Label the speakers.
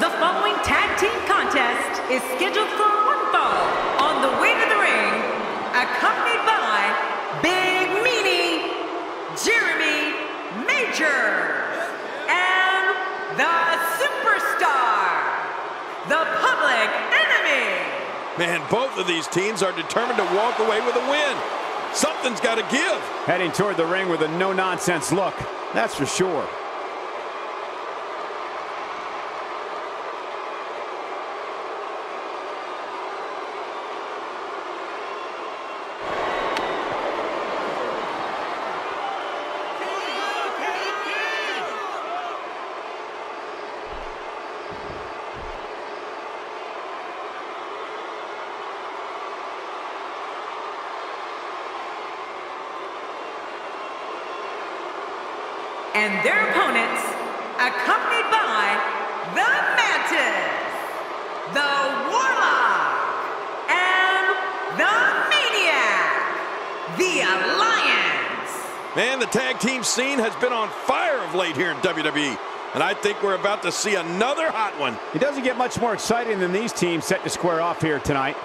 Speaker 1: The following tag team contest is scheduled for one fall on the way to the ring, accompanied by Big Meanie, Jeremy Major, and the Superstar, the Public Enemy.
Speaker 2: Man, both of these teams are determined to walk away with a win. Something's got to give.
Speaker 3: Heading toward the ring with a no-nonsense look, that's for sure.
Speaker 1: And their opponents, accompanied by the Mantis, the Warlock, and the Maniac, the Alliance.
Speaker 2: Man, the tag team scene has been on fire of late here in WWE. And I think we're about to see another hot one.
Speaker 3: It doesn't get much more exciting than these teams set to square off here tonight.